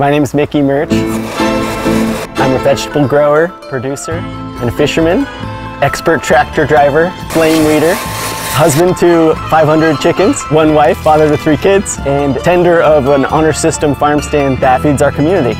My name is Mickey Murch. I'm a vegetable grower, producer, and fisherman, expert tractor driver, flame leader, husband to 500 chickens, one wife, father to three kids, and tender of an honor system farm stand that feeds our community.